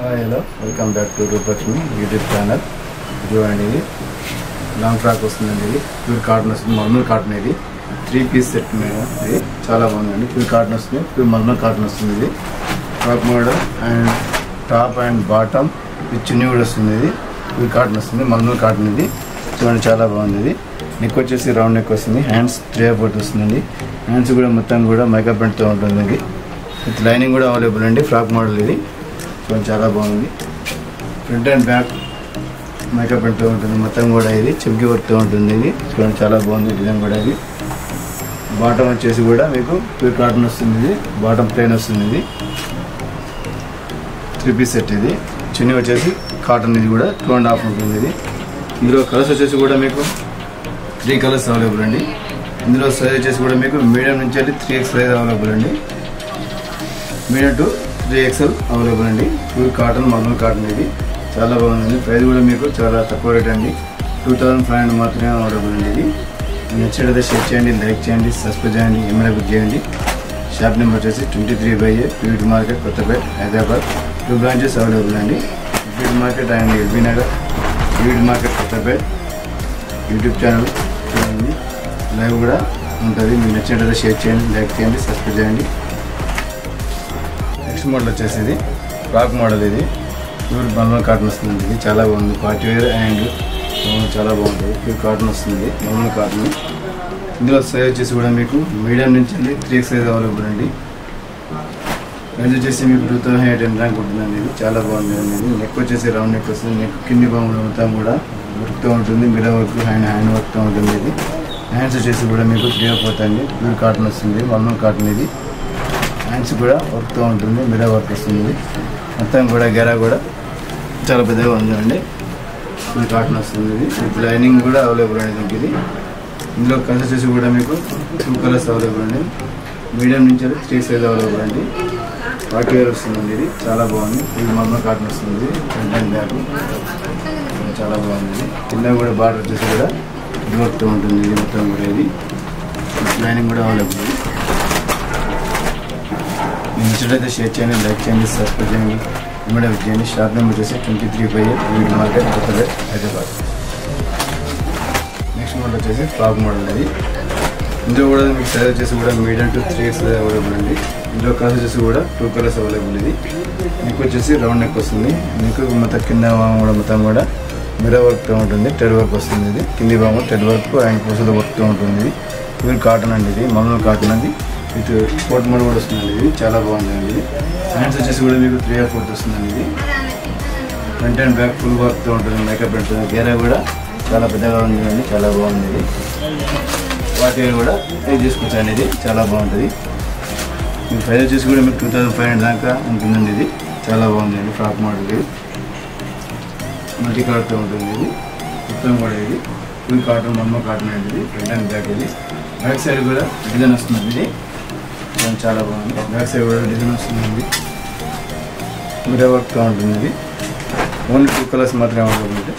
Hello welcome back to Rupalakshmi YouTube channel చూడండి ఇది long frock వస్తుందండి ఇది. ప్యూర్ కాటన్ వస్తుంది మర్మల్ కాటన్ ఇది. త్రీ పీస్ సెట్ మేడం ఇది చాలా బాగుందండి. ప్యూర్ కాటన్ వస్తుంది ప్యూర్ మర్మల్ కాటన్ వస్తుంది ఇది. Frock model and top and bottom ఇది చున్నీ కూడా వస్తుంది ఇది. ప్యూర్ కాటన్ వస్తుంది మర్మల్ కాటన్ ఇది. చూడండి చాలా బాగుంది ఇది. నెక్ వచ్చేసి రౌండ్ నెక్ వస్తుంది. హ్యాండ్స్ త్రీ ఫోర్త్ వస్తుందండి. హ్యాండ్స్ కూడా మొత్తం కూడా మైకప్ ప్రింట్తో ఉంటుంది ఇది. విత్ లైనింగ్ కూడా అవైలబుల్ అండి. ఫ్రాక్ మోడల్ ఇది. చూడండి చాలా బాగుంది. ఫ్రంట్ అండ్ బ్యాక్ మేకప్ అంటూ ఉంటుంది. మొత్తం కూడా ఇది చెమ్కి వర్క్తో ఉంటుంది ఇది. చూడండి చాలా బాగుంది డిజైన్ కూడా ఇది. బాటమ్ వచ్చేసి కూడా మీకు ప్యూర్ కాటన్ వస్తుంది ఇది. బాటమ్ ప్లెయిన్ వస్తుంది ఇది. త్రీ పీస్ సెట్ ఇది. చిన్న వచ్చేసి కాటన్ ఇది కూడా టూ అండ్ హాఫ్ ఉంటుంది ఇది. ఇందులో కలర్స్ వచ్చేసి కూడా మీకు త్రీ కలర్స్ అవైలబుల్ అండి. ఇందులో సైజ్ వచ్చేసి కూడా మీకు మీడియం నుంచి వెళ్ళి త్రీ ఎక్స్ సైజ్ అవైలబుల్ అండి. Medium to three XL available అండి. ప్యూర్ కాటన్ మల్మల్ కాటన్ ఇది. చాలా బాగుంది ప్రైస్ కూడా మీకు చాలా తక్కువ రేట్ అండి. టూ థౌసండ్ ఫైవ్ హండ్రెడ్ మాత్రమే అవైలబుల్ అండి ఇది. మీకు నచ్చినట్లయితే షేర్ చేయండి లైక్ చేయండి సబ్స్క్రైబ్ చేయండి ఏమైనా బుక్ చేయండి. షాప్ నెంబర్ వచ్చేసి twenty three by A purity market Kothapet Hyderabad. Two branches available అండి. Purity market and LB Nagar purity market Kothapet. YouTube channel చూడండి లైవ్ కూడా ఉంటుంది. మీకు నచ్చినట్లయితే షేర్ చేయండి లైక్ చేయండి సబ్స్క్రైబ్ చేయండి. నెక్స్ట్ మోడల్ వచ్చేసి ఇది రాక్ మోడల్ ఇది. ప్యూర్ మల్మల్ కాటన్ వస్తుంది. ఇది చాలా బాగుంది. పార్టీ వేర్ అండ్ చాలా బాగుంటుంది ప్యూర్ కాటన్ వస్తుంది. మల్మల్ కాటన్. ఇందులో సైజ్ వచ్చేసి కూడా మీకు మీడియం నుంచి అండి. త్రీ సైజ్ అవైలబుల్ అండి. ప్రైస్ వచ్చేసి మీకు two thousand eight hundred range ఉంటుందండి. ఇది చాలా బాగుంది. అండి నెక్ వచ్చేసి రౌండ్ నెక్ వస్తుంది. నెక్ కింది బాగుంది మొత్తం కూడా వర్క్తో ఉంటుంది. మిడ వర్క్ హ్యాండ్ హ్యాండ్ వర్క్తో ఉంటుంది ఇది. హ్యాండ్స్ వచ్చేసి కూడా మీకు త్రీ అవుతుంది ప్యూర్ కాటన్ వస్తుంది. మల్మల్ కాటన్ ఇది. హ్యాండ్స్ కూడా వర్క్తో ఉంటుంది మిడ వర్క్ వస్తుంది. మొత్తం కూడా గెర కూడా చాలా పెద్దగా ఉందండి ఫుల్ కాటన్ వస్తుంది ఇది. లైనింగ్ కూడా అవైలబుల్ అండి దీనికి ఇది. ఇందులో కలర్స్ కూడా మీకు టూ కలర్స్ అవైలబుల్ అండి. మీడియం నుంచి త్రీ సైజ్ అవైలబుల్ అండి. వాటి వేర్ వస్తుందండి ఇది. చాలా బాగుంది. ఇది మర్మ కాటన్ వస్తుంది. ఫ్రంట్ అండ్ బ్యాక్ చాలా బాగుంది ఇది. కింద కూడా బార్డర్ వచ్చేసి కూడా వర్క్తో ఉంటుంది. ఇది మొత్తం కూడా ఇది. లైనింగ్ కూడా అవైలబుల్ ఉంది మీ నచ్చినట్లయితే షేర్ చేయండి లైక్ చేయండి సబ్స్క్రైబ్ చేయండి ఇమ్మీడియట్ చేయండి షాప్ నెంబర్ వచ్చేసి ట్వంటీ త్రీ ఫైవ్ వీడి మార్కెట్ హైదరాబాద్ నెక్స్ట్ మోడల్ వచ్చేసి ఫ్రాక్ మోడల్ అది ఇందులో కూడా మీకు సైజ్ వచ్చేసి కూడా medium to three X available అండి ఇందులో కలర్స్ వచ్చేసి కూడా టూ కలర్స్ అవైలబుల్ ఇది నెక్ వచ్చేసి రౌండ్ నెక్ వస్తుంది నెక్ మొత్తం కింద కూడా మొత్తం కూడా మిర్రర్ వర్క్తో ఉంటుంది టెడ్ వర్క్ వస్తుంది ఇది కింది భాగం టెడ్ వర్క్ అండ్ పూసల వర్క్తో ఉంటుంది ఇది కాటన్ అండి ఇది మమ్మల్ని కాటన్ అది విత్ స్పోర్ట్ మోడ్ కూడా వస్తుందండి ఇది. చాలా బాగుందండి. ఇది హ్యాండ్స్ వచ్చేసి కూడా మీకు త్రీ ఆర్ ఫోర్త్ వస్తుందండి ఇది. ఫ్రంట్ అండ్ బ్యాక్ ఫుల్ వర్క్తో ఉంటుంది మేకప్ ఉంటుంది గేరా కూడా చాలా పెద్దగా ఉందండి చాలా బాగుంది. ఇది వాటి కూడా ఇది తీసుకొచ్చాను ఇది. చాలా బాగుంటుంది. మీకు ప్రైస్ వచ్చేసి కూడా మీకు టూ థౌసండ్ ఫైవ్ హండ్రెడ్ దాకా ఉంటుందండి ఇది. చాలా బాగుందండి ఫ్రాక్ మోడల్ ఇది. మల్టీ కలర్తో ఉంటుంది ఇది. మొత్తం కూడా ఇది. ఫుల్ కాటన్ మమ్మ కాటన్ అనేది ఫ్రంట్ అండ్ బ్యాక్ ఇది. బ్యాక్ సైడ్ కూడా డిజైన్ వస్తుంది ఇది. చాలా బాగుంది. బ్యాక్ సైడ్ కూడా డిజైన్ వస్తుంది మిర్రర్ వర్క్తో ఉంటుంది ఇది. ఓన్లీ టూ కలర్స్ మాత్రమే అవైలబుల్ ఉంటాయి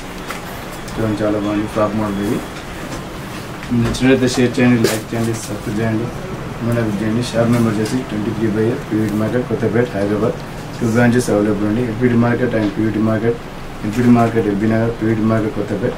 చూడండి చాలా బాగుంది. ఫ్రాక్ మోడల్ ఇది. నచ్చినట్లయితే షేర్ చేయండి లైక్ చేయండి సబ్స్క్రైబ్ చేయండి. ఏమైనా చేయండి. షాప్ నెంబర్ వచ్చేసి twenty three by PVT market Kothapet Hyderabad two branches available ఉంది LPT market and PVT market LPT market LB Nagar PVT market Kothapet